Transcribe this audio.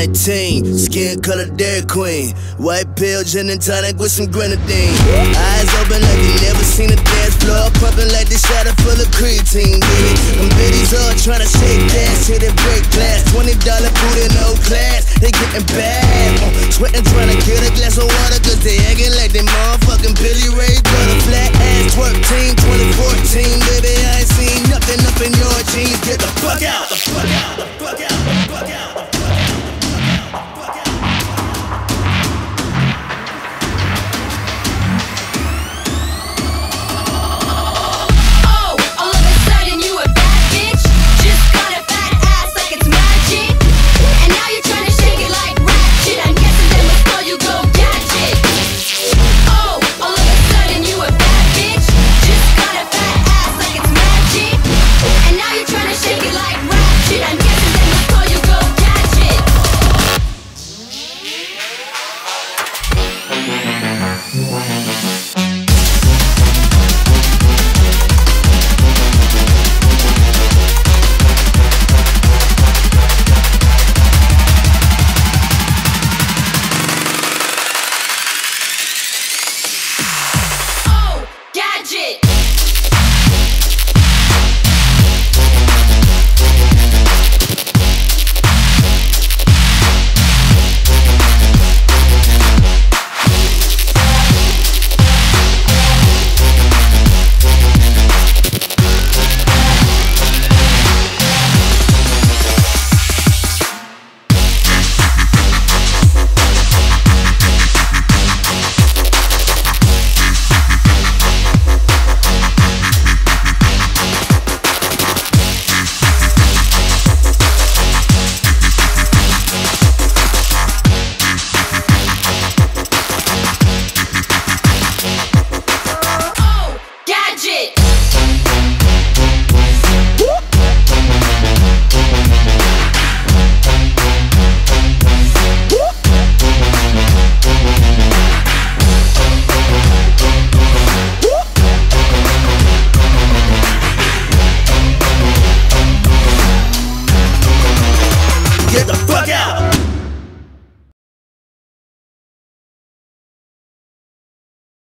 19, skin color Dairy Queen. White pill, gin and tonic with some grenadine. Eyes open like you never seen a dance floor. Pumping like the shadow full of creatine, baby. Them biddies all trying to shake ass, hit it break glass. $20 booty, no class. They getting bad. Uh, sweating trying to get a glass of water, cause they acting like they motherfucking Billy Ray. Got a flat ass twerk team 2014, baby. I ain't seen nothing up in your jeans. Get the fuck out. The fuck